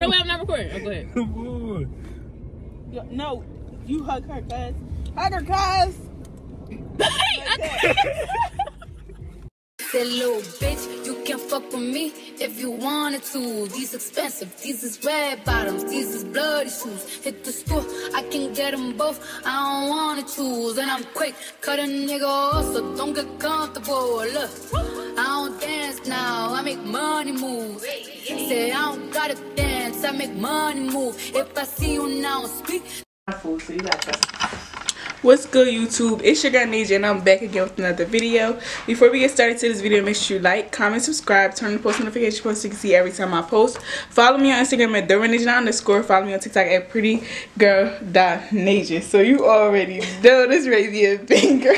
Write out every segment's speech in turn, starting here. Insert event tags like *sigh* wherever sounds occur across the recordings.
No, wait, I'm not recording. Oh, go ahead. *laughs* Yo, No, you hug her, cuz. Hug her, cuz. That little bitch, you can fuck with me if you wanted to. These expensive, these is red bottoms, these is bloody shoes. Hit the store, I can get them both. I don't wanna choose, and I'm quick, cut a nigga off, so don't get comfortable. Look, I don't dance now, I make money move. Say I don't gotta dance, I make money move. If I see you now, speak. What's good YouTube? It's your girl Naja and I'm back again with another video. Before we get started to this video, make sure you like, comment, subscribe, turn on post notification post so you can see every time I post. Follow me on Instagram at TheRealNaja underscore. Follow me on TikTok at PrettyGirl.Naja. So you already *laughs* know this be a banger.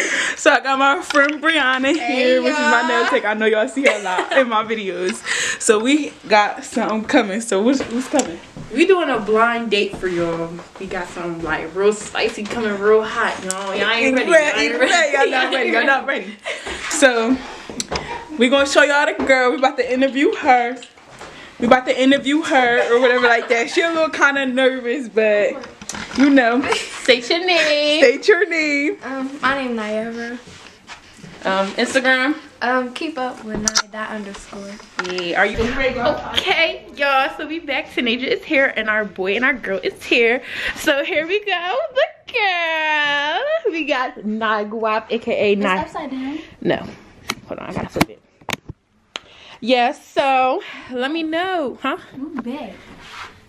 *laughs* So I got my friend Brianna here, which is my nail tech. I know y'all see her a lot in my videos. So we got something coming. So what's, what's coming? We doing a blind date for y'all. We got some like real spicy coming real hot, y'all. Y'all ain't ready. Y'all ain't ready. Not ready. Y'all not ready. *laughs* So we gonna show y'all the girl. We about to interview her. We about to interview her or whatever like that. She a little kind of nervous, but you know, State your name. state your name. Um, my name Niagara. Um, Instagram. Um, keep up with Ni dot underscore. Yeah, are you okay, y'all? So we back. Teenager is here, and our boy and our girl is here. So here we go, the girl. We got Niguap, aka Ni. upside down. No, hold on, I gotta flip it. Yes. so let me know, huh? Ooh, big.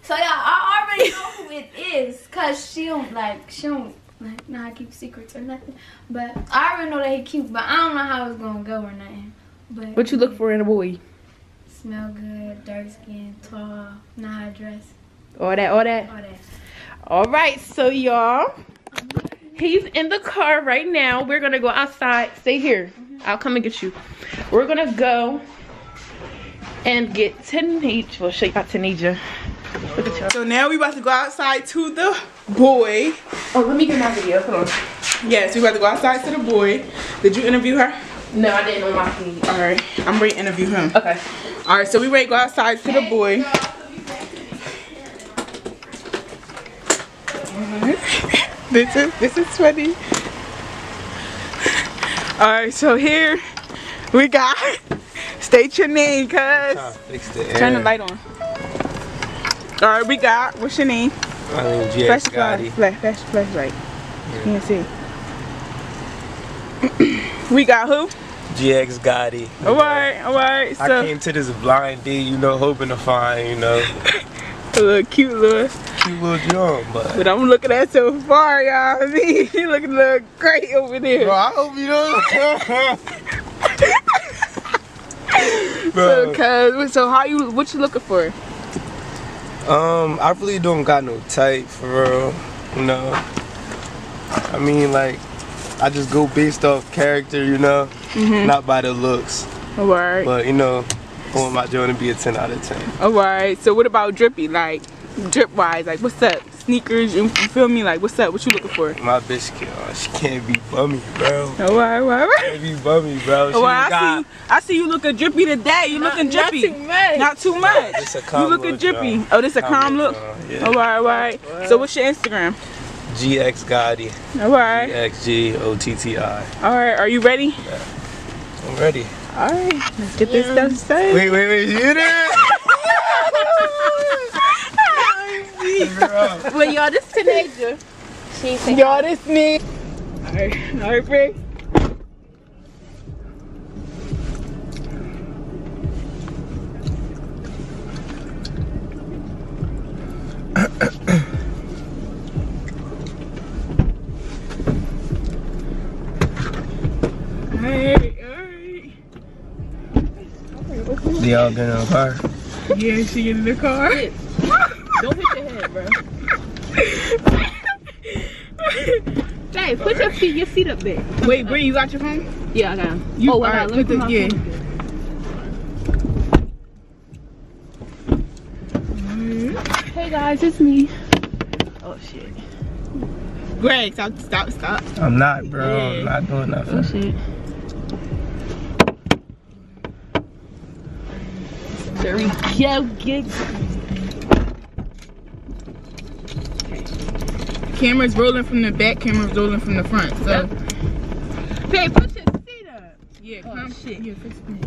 So yeah, I already know who it is, cause she don't like she don't like how keep secrets or nothing. But I already know that he cute, but I don't know how it's gonna go or nothing. But What you look for in a boy? smell good, dark skin, tall, not how dress, All that, all that. all that. All right, so y'all, he's in the car right now. We're gonna go outside. Stay here. Mm-hmm. I'll come and get you. We're gonna go and get Tanisha. We'll show you about Tanisha. Look at y'all. So now we about to go outside to the boy. Oh, let me get my video. Hold on. Yes, we about to go outside to the boy. Did you interview her? No, I didn't on my feed. All right, I'm ready to interview him. Okay. All right, so we ready to go outside to the boy. this is this is funny. All right, so here we got. *laughs* State your name, cuz. Fix the Turn the light on. All right, we got. What's your name? My name is Flash GX the flash, Gotti. flash, flash, flashlight. You can see. we got who? GX Gotti. All right, all right. I came to this blind date, you know, hoping to find, you know, *laughs* a little cute little. cute little John, but. But I'm looking at so far, y'all. I *laughs* mean, he looking a little great over there. Bro, I hope you don't. *laughs* So, Bro, cuz, so how you? What you looking for? Um, I really don't got no type for real, you know. I mean, like, I just go based off character, you know, Mm-hmm. not by the looks. All right, But, you know, I want my Joe to be a 10 out of 10. all right. So what about drippy? Like, drip wise, like what's up? Sneakers, you you feel me? Like what's up? What you looking for? My bitch, can't- uh, she can't be bummy, bro. All right, all right, all right. Can't be bummy, bro. Oh, she Oh, well, I got, see. You, I see you looking drippy today. You looking drippy. Not too much. Not too much. This a You calm looking look, drippy. y'all. Oh, this a Calm calm look, look. y'all, yeah. All right, all right. So what's your Instagram? GX Gotti. Oh, all right, X G O T T I. all right. Are you ready? Yeah. I'm ready. All right, let's get this stuff started. Wait, wait, wait. You there? Bro. Well, y'all, this teenager. She ain't Y'all, this me. All right, all right, Rick. Alright, alright. They all get in the car. Yeah, she get in the car. Don't hit your head, bro. Hey, put your feet, your feet up there. Wait, Bree, you got your phone? Yeah, I got him. You, oh, well, alright, let me put put the- my yeah. phone up. Hey guys, it's me. Oh shit. Greg, stop, stop, stop. I'm not, bro. I'm not doing Oh nothing. shit. There we go. Get Camera's rolling from the back, camera's rolling from the front. So Babe, put your seat up. yeah, Oh, come- shit. Yeah, fix me.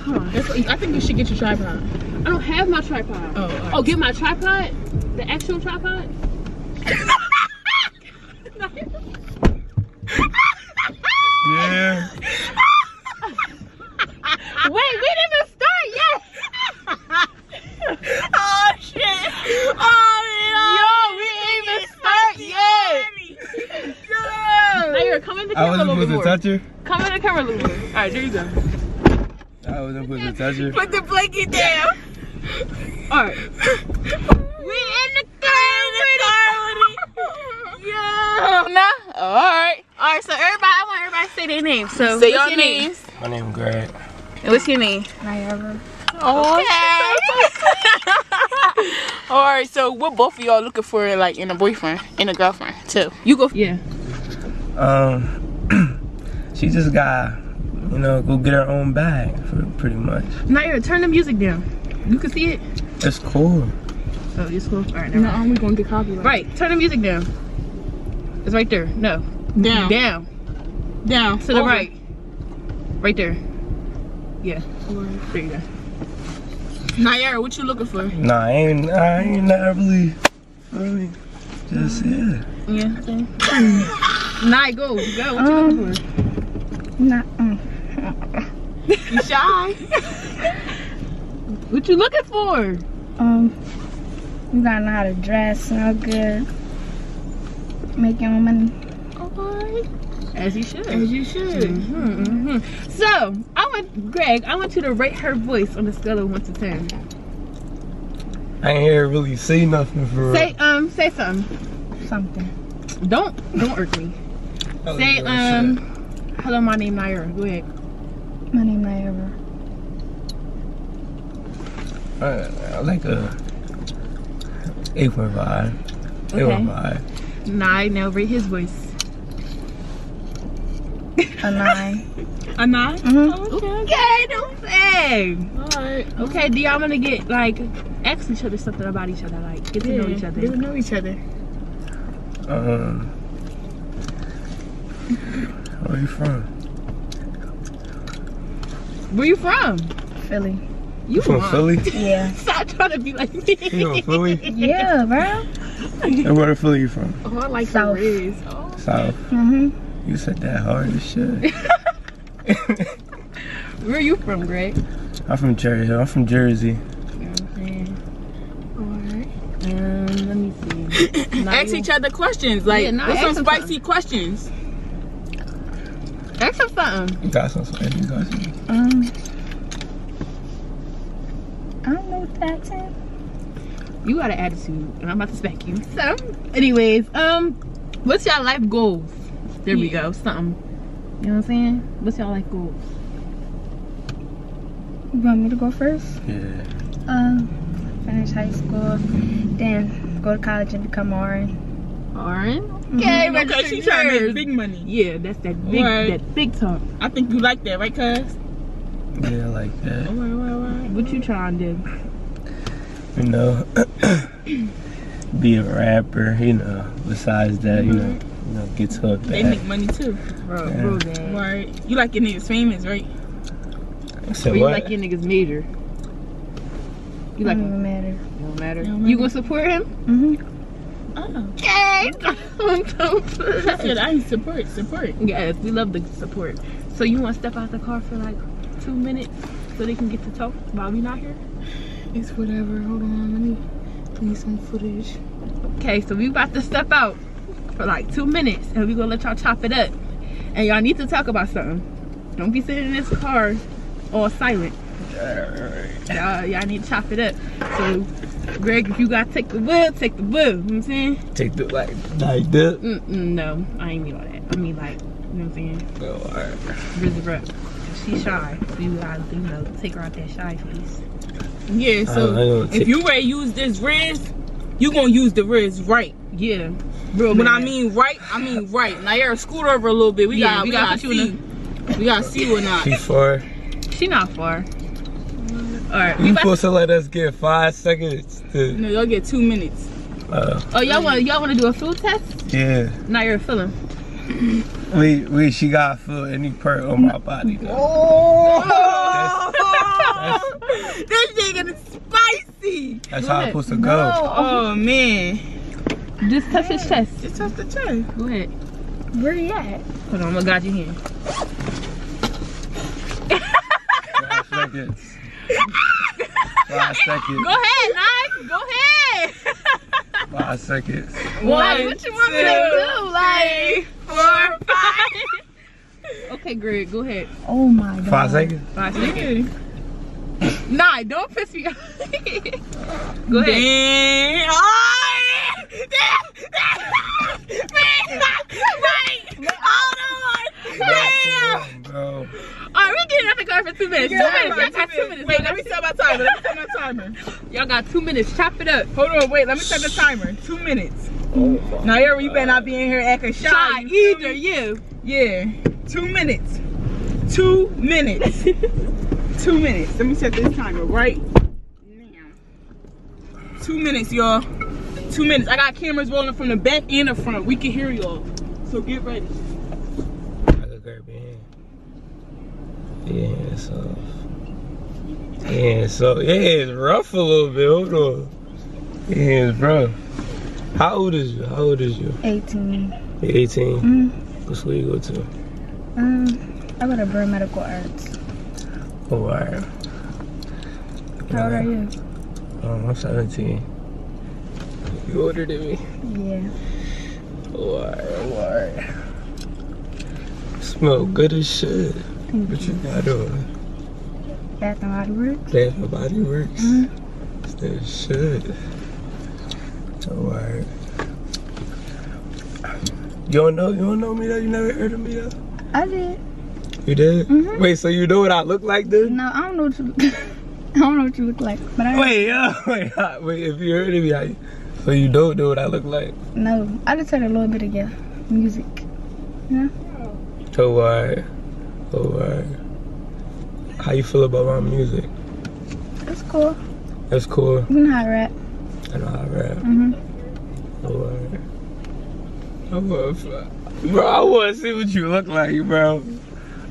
Hold on. I think you should get your tripod. I don't have my tripod. Oh, oh alright. Oh, get my tripod? The actual tripod? *laughs* *laughs* Yeah. Wait, we didn't even start yet. Oh shit! Oh Yo, we didn't even start yet. Now you're coming to the I camera a wasn't little bit supposed to touch her. Come in the camera a little. All right, there you go. I wasn't supposed to touch her. Put the blanket down. All right. We in the car with it. Yeah. Nah. All right. All right. So everybody, I want everybody to say their name. So Say your your name? names. My name Greg. And What's your name? Niagara. Oh, *laughs* All right, so what both of y'all looking for, like in a boyfriend, in a girlfriend, too? You go. Yeah. Um, she just got, you know, go get her own bag, for pretty much. Naira, turn the music down. You can see it. It's cool. Oh, it's cool. All right. Never mind. No, we gonna get copyright. Right. Turn the music down. It's right there. No. Down, Down. down, To the over. right. Right there. Yeah. There you go. Nayara, what you looking for? Nah, I ain't, I ain't not really, really, just, yeah. Yeah. same. *laughs* Nah, go. Go. What you looking for? Not. Mm. You shy? What you looking for? Um. You gotta know how to dress, smell good, make your own money. As you should. As you should. Mm hmm So, I want Greg. I want you to rate her voice on a scale of one to ten. I ain't hear really say nothing for Say um, say something. Something. Don't don't irk me. Say um, hello, my name Naira. Go ahead. My name Niagara. shit. I, I like a 8.5. 8.5. Nine. Now rate his voice. A nine. *laughs* A nine? Mhm. Okay, don't say. Alright. Okay, do y'all want to get like ask each other something about each other, like get to know each other? Get to know each other. Um, where you from? Where you from? Philly. You from lying. Philly? *laughs* Yeah. *laughs* Stop trying to be like me. You from Philly? Yeah, bro. And where the Philly you from? Oh, I like South. her Riz. Oh. South. Mhm. You said that hard as shit. *laughs* Where are you from, Greg? I'm from Cherry Hill. I'm from Jersey. Um, let me see. *coughs* Ask each other questions. Like, Yeah, what's some spicy questions? Ask some something. You got some spicy questions? Um. I don't know what that's in. You got an attitude, and I'm about to smack you. So, anyways, um, what's y'all life goals? There we go. Something. You know what I'm saying? What's y'all life goals? You want me to go first? Yeah. Um. Finish high school, then go to college and become RN. Alright. Okay, Okay, okay registered she trying to make big money. Yeah, that's that big, Right. that big talk. I think you like that, right, cuz? Yeah, I like that. What you trying to do? You know, *coughs* be a rapper, you know, besides that, you know, you know, get to a They bag. make money too. Bro, Yeah. bro, bad. Right. You like your niggas famous, right? I said Or you what? like your niggas major? You like Don't him? even matter. Don't matter. Don't You gonna support him? Mhm. Oh. Okay. Don't, don't. I said I support, support. Yes, we love the support. So you want to step out the car for like two minutes so they can get to talk while we not here? It's whatever. Hold on, let me need some footage. Okay, so we about to step out for like two minutes and we gonna let y'all chop it up. And y'all need to talk about something. Don't be sitting in this car all silent. Y'all, y'all need to chop it up. So, Greg, if you gotta take the wheel, take the wheel. You know what I'm saying? Take the like, like that. Mm-mm, no, I ain't mean all that. I mean like, you know what I'm saying? Oh, alright. Rizzy. She's shy. So you gotta, you know, take her out that shy face. Yeah, so if you ready to use this Riz, you gonna use the Riz right. Yeah. Real When I mean right, I mean right. Now you're scoot over a little bit. We Yeah, got we gotta gotta, see. We gotta see or not. She far. She not far. Alright, You supposed to let us get five seconds to. No, y'all get two minutes. Uh, Oh, y'all want y'all want to do a food test? yeah. Now you're feeling. Wait, wait, she got to feel any part on my body. Though. Oh, this nigga is spicy. That's Go how ahead. it's supposed to go. Oh man, Just touch his chest. just touch the chest. Go ahead. Where you at? Hold on, I'm gonna guide you here. Five seconds. Go ahead, Nike. Go ahead. Five seconds. Like, what you want me to do? Like, Four, five. *laughs* okay, Greg, go ahead. Oh my god. Five seconds. Five seconds. Nah, don't piss me off. *laughs* go ahead. Damn. Oh, Wait, hold on. Damn. Bro. All right, we getting out the car for two minutes. Two minutes. Y'all got two minutes. Wait, let me set my timer. Let me set my timer. Y'all got two minutes. Chop it up. Hold on, wait, let me set the timer. Two minutes. Now, Yara, you better not be in here acting shy. Shy, you either me? you. Yeah. Two minutes. Two minutes. *laughs* Two minutes. Let me set this timer right now. Two minutes, y'all. Two minutes. I got cameras rolling from the back and the front. We can hear y'all. So get ready. I could grab your hand. Yeah, so. Yeah, so. Yeah, it's rough a little bit. Hold on. Yeah, it's rough. How old is you? How old is you? 18. You 18? Mm. What school you go to? Um, I go to Burr Medical Arts. Oh, alright. How old are you? Um, I'm 17. You older than me? Yeah. Oh, alright, oh. Smell good as shit. Thank What you. you got on? Bath and Body Works? Bath and Body Works? Mhm. That shit. Oh, alright. You don't know? You don't know me though? You never heard of me though? I did. You did? Mhm. Wait, so you know what I look like then? No, I don't know what you. *laughs* I don't know what you look like, but I Wait, *laughs* yeah, wait, *laughs* uh, wait. If you heard of me, I, so you don't know what I look like? no. I just heard a little bit of your music. Alright. Oh, alright. How you feel about my music? That's cool. That's cool. You know how I rap. I know how I rap. Mhm. Oh, alright. I want, bro, I want to see what you look like, bro.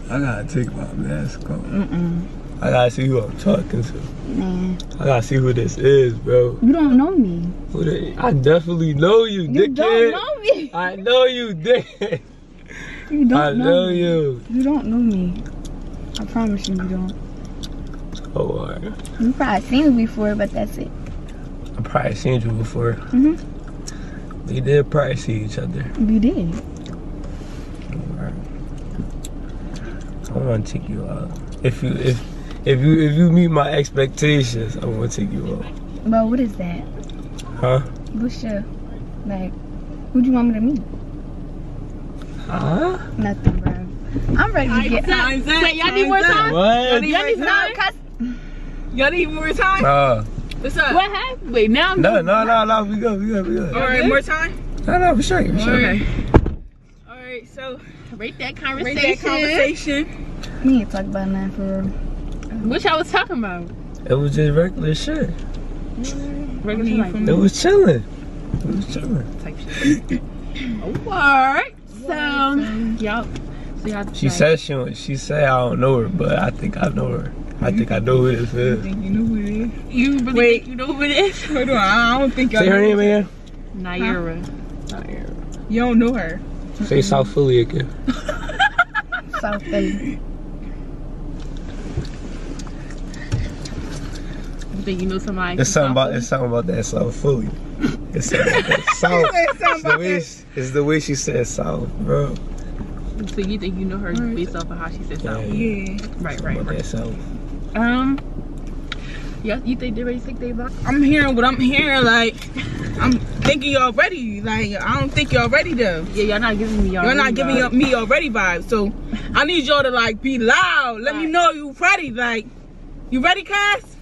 I gotta take my mask off. Mm-mm. I gotta see who I'm talking to. Man, I gotta see who this is, bro. you don't know me. Who they, I definitely know you, You dickhead. don't know me. I know you, dick. You don't I know, you. You don't know me. I promise you, you don't. Oh, alright. You probably seen me before, but that's it. I probably seen you before. Mhm. We did probably see each other. You did. Alright. I want to take you out. If you if if you if you meet my expectations, I want to take you out. But what is that? Huh? What's your like? Who do you want me to meet? Huh? Nothing, bro. I'm ready to get. Time's up. Wait, y'all need more time? What? Y'all need more time? time? Y'all need more time? Uh, What's up? What happened? Wait, now I'm no, no, no, no. We good. We good. We good. All right, more time? No, no, for sure. For sure. Okay. All right, so Rate that rate conversation. that conversation. We ain't talk about nothing for real. What y'all was talking about? It was just regular shit. Regular mean, It was chilling. It was chilling. type shit. *laughs* oh, alright. So, y'all. So She said she she said I don't know her, but I think I know her. I think I know who this I think you know who it is. You really Wait. think you know who it is? Hold on, I don't think y'all Say her know name again. Naira. You don't know her. Say South Philly again. *laughs* South Philly. You you know somebody? It's something about South it's something about that South Philly. It's something about that *laughs* South. It's It's the way that. she, it's the way she said South, bro. So you think you know her based off of how she said Yeah, South? Yeah. Right, right, about right. that South. Um. Yeah, you think they're ready to take their box? I'm hearing what I'm hearing. Like, I'm thinking y'all ready. Like, I don't think y'all ready though. Yeah, y'all not giving me y'all. You're not giving vibes. me already vibes. So I need y'all to like be loud. Let me know you ready. Like, you ready, Cass?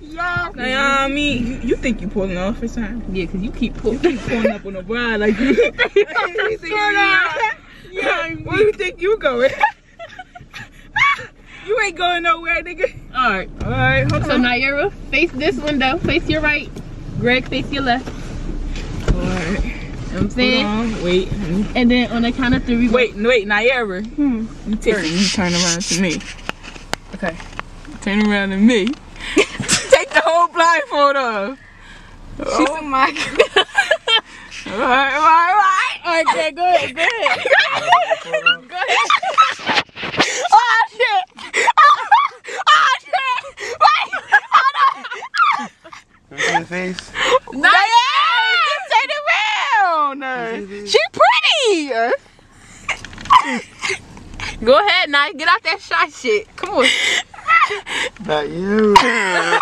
Yeah. Like, I mean, you, you think you pulling off or something? Yeah, cause you keep pulling. You pulling up on a ride like *laughs* you. you think you- yeah. Where you think you going? *laughs* you ain't going nowhere, nigga. All right. All right, hold So Naira, face this window. Face your right. Greg, face your left. Alright. You know what I'm saying? on. Wait. And then on the count of three, we Wait, wait, Naira. Hmm. You turn, you turn around to me. Okay. Turn around to me. *laughs* Take the whole blindfold off. Oh my *laughs* god. Alright, alright, alright. Okay, go ahead, go ahead. *laughs* Go ahead. Oh shit! Oh, oh shit! Wait! Let me see the face. No, just turn around. She pretty. Go ahead, now get out that shy shit. Come on. Not you. *laughs*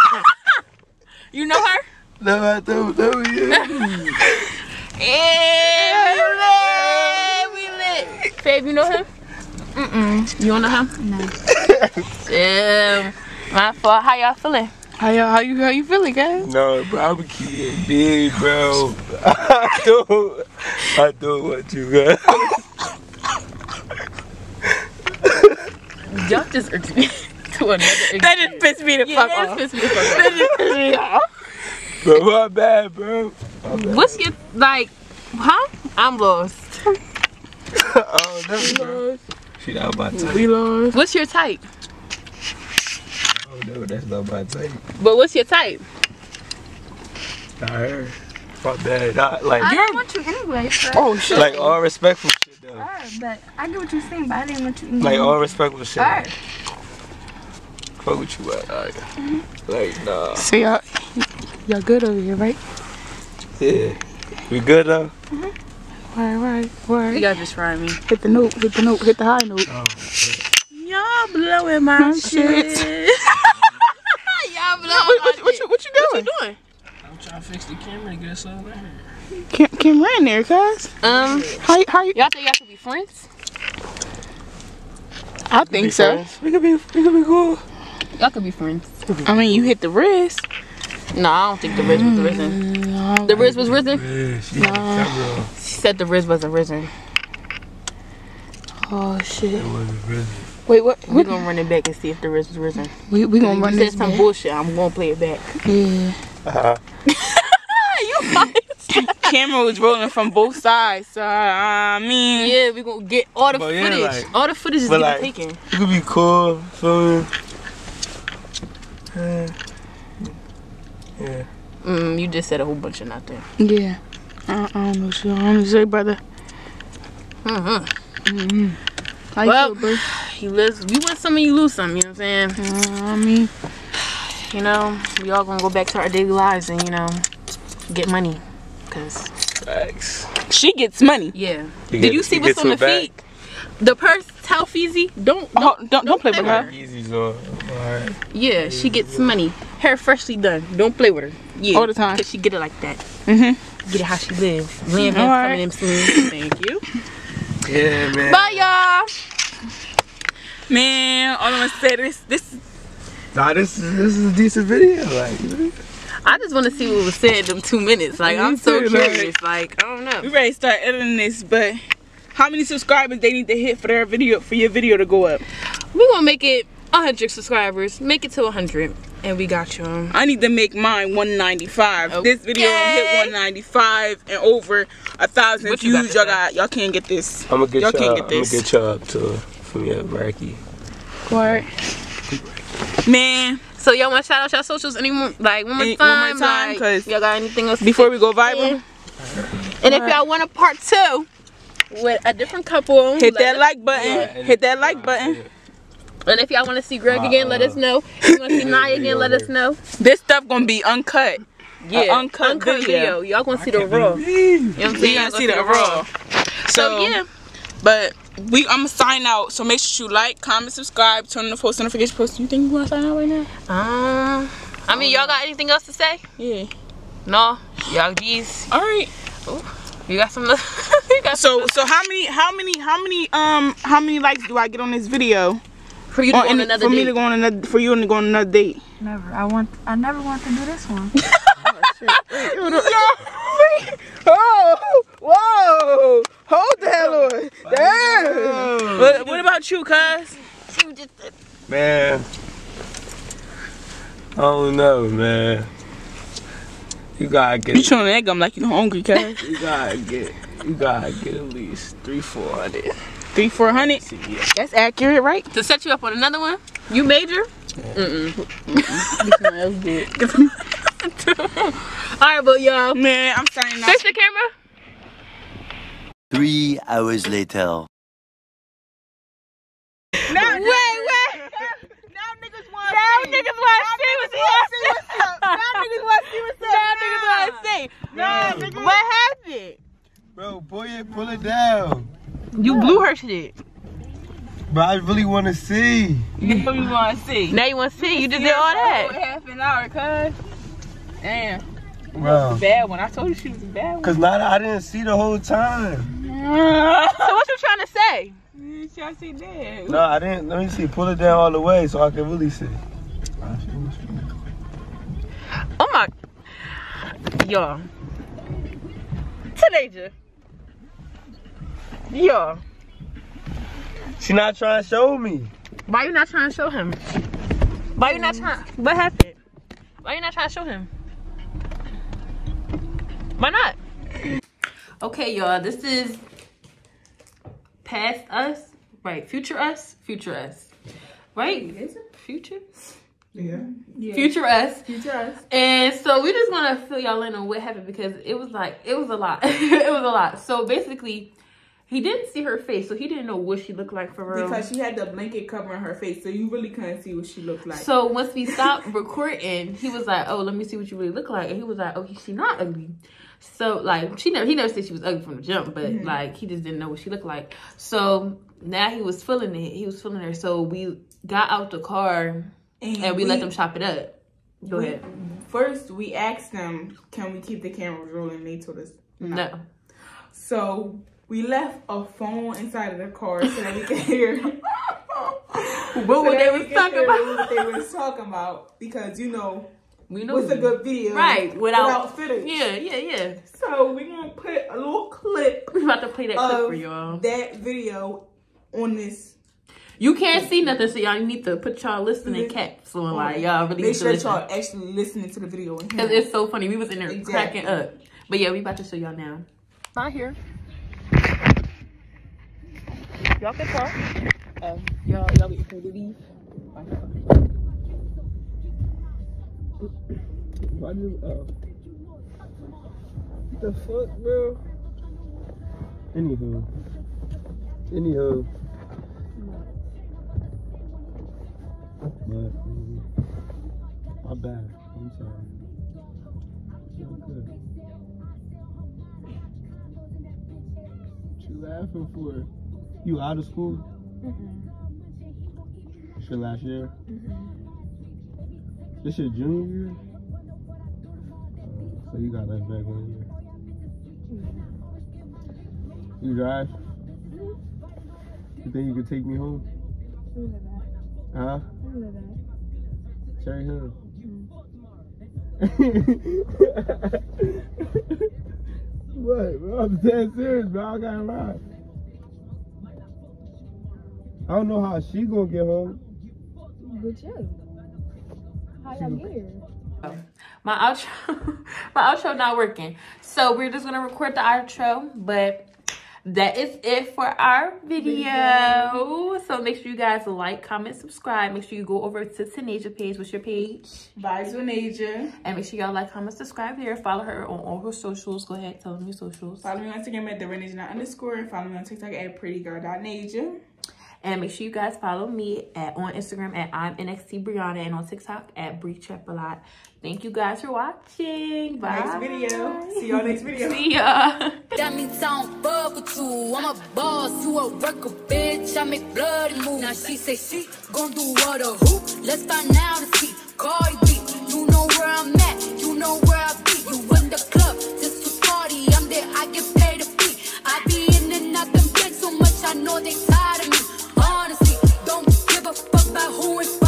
You know her? No, I don't know you. *laughs* Yeah, we lit. We lit. Babe, you know him? Mm-mm. You don't know him? No. *laughs* Damn. My fault. How y'all feeling? How y'all how you how you feeling, guys? No, bro, I'm keeping big, bro. I don't, I don't want you, guys. Y'all just irked me to another extreme. That just pissed me the yeah, fuck that off. just pissed me the fuck *laughs* off. That just pissed me off. Bro, my bad, bro. What's your, like, huh? I'm lost. *laughs* oh, no, bro. She not my type. We lost. What's your type? Oh, no, that's not my type. But what's your type? Not her. My bad. Not like, I didn't want you anyway, but, Oh shit. like all respectful shit, though. Alright, but I get what you're saying, but I didn't want you anyway. Like all respectful shit. Alright. Fuck with you, like, like, like, nah. So y'all y'all good over here, right? Yeah. We good though? Right, right, right. You guys just trying me. Hit the note, hit the note, hit the high note. Oh, Y'all blowing my My shit. shit. *laughs* Y'all blowing What, my what, what, you, what you What doing? you doing? I'm trying to fix the camera to get us all there. Kim, Kim ran there, cuz. Um, How, how you? y'all think y'all could be friends? I think so. We could be, we could be cool. Y'all could be friends. I mean, you hit the wrist. No, I don't think the Riz was risen. No. The Riz was risen? Yeah, she had the camera. She said the Riz wasn't risen. Oh shit. It wasn't really. Wait, what? We're gonna run it back and see if the Riz was risen. We we gonna run you this said some back. bullshit, I'm gonna play it back. Yeah. Uh-huh. *laughs* you *laughs* Camera was rolling from both sides, so I mean. Yeah, we gonna get all the But yeah, footage. like- all the footage is getting like- taken. You could be cool, feel me? Uh, yeah. Mm, you just said a whole bunch of nothing. Yeah. I, I don't know what you want to say, brother. Mm-hmm. How you Well- feel, bro? *sighs* You lose, you win some and you lose some. You know what I'm saying? Uh, I mean, *sighs* You know, we all gonna go back to our daily lives and you know, get money. Cause Facts. she gets money. yeah. You Did get- you see what's on the back. feet? The purse, tell Feezy, don't, Oh, don't, don't don't play with her. Easy's on. Alright. Yeah, she gets money. Hair freshly done. Don't play with her. Yeah, All the time. Cause she get it like that. Mm-hmm. Get it how she live. Land Vance Alright. coming in soon. Thank you. Yeah, man. Bye, y'all. Man, all I'm gonna say this this Nah, this is this is a decent video. Like, I just want to see what was said in them two minutes. Like, I'm so curious. Like, I don't know. we ready to start editing this, but how many subscribers they need to hit for their video for your video to go up? we going to make it 100 subscribers. Make it to 100. And we got you. I need to make mine 195. This video hit 195 and over a thousand What views. Y'all got y'all can't get this. I'm gonna get Y'all y'all. can't I'm get gonna this. get y'all up to from your Bracky. What? Man, so, y'all want to shout out y'all socials anymore? Like, one more Any- one more time? time, like, 'cause y'all got anything else before say? we go viral, And if y'all want a part two with a different couple, hit that like button. Hit that like button. And if y'all want to see Greg again, let us know. If you want to see *laughs* Nia again, let us know. This stuff gonna be uncut. Yeah, uncut video. Y'all gonna see the raw. You know what I'm saying? gonna Y'all see the raw. So, yeah. But we I'm gonna sign out. So make sure you like, comment, subscribe, turn on the post notification post. You think you wanna sign out right now? Um, I mean, y'all got anything else to say? Yeah. No, y'all G's. All right. You got some. *laughs* you got So so how many how many how many um how many likes do I get on this video? For you to On go on any- another for me to go on another for you to go on another date. Never. I want. I never want to do this one. *laughs* Oh, *laughs* oh, whoa! Hold the hell on. Damn. What, what about you, cuz? Man. I don't know, man. You gotta get. You chewing that gum like you're hungry, cuz. You gotta get. You gotta get at least three, four hundred. Three, four hundred. That's accurate, right? To set you up on another one, you major? That's *laughs* good. *laughs* All right, but y'all. Man, I'm signing off. Face the camera. Three hours later. Now, wait, wait. Now niggas want Now niggas want to see what's up. Now niggas want to see what's up. Now niggas want to *laughs* see. Nah, nigga. What happened? Bro, pull it, pull it down. You blew her shit. But I really want to see. You really want to see? Now you want to see? You just did all that. Half an hour, cuz. Damn. Bro. Bad one. I told you she was a bad one. Cause now I didn't see the whole time. *laughs* So what you trying to say? Y'all see that? No, I didn't. Let me see. Pull it down all the way so I can really see. Oh my. Y'all. Teenager. Y'all. She not trying to show me. Why you not trying to show him? Why you not trying? What happened? Why you not trying to show him? Why not? Okay, y'all. This is past us, right? Future us, future us, right? Is it? Future, Yeah. Yeah. future us. Future us. And so we just want to fill y'all in on what happened because it was like it was a lot. *laughs* it was a lot. So basically, he didn't see her face, so he didn't know what she looked like for real. Because she had the blanket covering her face, so you really couldn't see what she looked like. So once we stopped *laughs* recording, he was like, "Oh, let me see what you really look like," and he was like, "Oh, she not ugly." So like she never he never said she was ugly from the jump, but Mm-hmm. like he just didn't know what she looked like. So now he was feeling it. He was feeling her. So we got out the car and we, let them chop it up. Go ahead. First, we asked them, "Can we keep the cameras rolling?" They told us No. So we left a phone inside of the car so that we could hear *laughs* What were so they that was talking about? What they was talking about because you know We know what's a good video, Right, without- footage. Yeah, yeah, yeah. So we're gonna put a little clip We're about to play that clip for y'all. that video on this. You can't see nothing, so y'all need to put y'all listening caps on. Like y'all really Make sure y'all actually listening to the video Cause it's so funny. We was in there Exactly. cracking up. But yeah, we about to show y'all now. Not here. Y'all can talk. Um, y'all, y'all waiting for the leave. Why just. What the fuck, bro? Anywho. Anywho. But, mm, my bad. I'm sorry. It's. What you laughing for? You out of school? It's your last year? This your junior year? Uh, so you got left back one year. You drive? You think you could take me home? Huh? Cherry Hill. *laughs* what? Bro, I'm dead serious, bro. I gotta ride. I don't know how she gonna get home. Good job. How y'all get here? My outro, *laughs* my outro not working. So we're just gonna record the outro, but that is it for our video. So make sure you guys like, comment, subscribe. Make sure you go over to Tanasia page. What's your page? Vibez wit Naja. And make sure y'all like, comment, subscribe there. Follow her on all her socials. Go ahead, tell them your socials. Follow me on Instagram at the RealNaja underscore follow me on TikTok at prettygirl.naja. And make sure you guys follow me at on Instagram at I'm NXT Brianna and on TikTok at Bree Chepalot. Thank you guys for watching. Bye. Next video. See y'all next video. *laughs* See ya. That means I don't fuck with you. I'm a boss, a worker, bitch. I make bloody. Now she say she do what who? Let's find out see. Cardi B, you know where I'm at. You know where I be. You in the club just to party. I'm there, I get paid. I be in and out them so much I know they tired of about who is.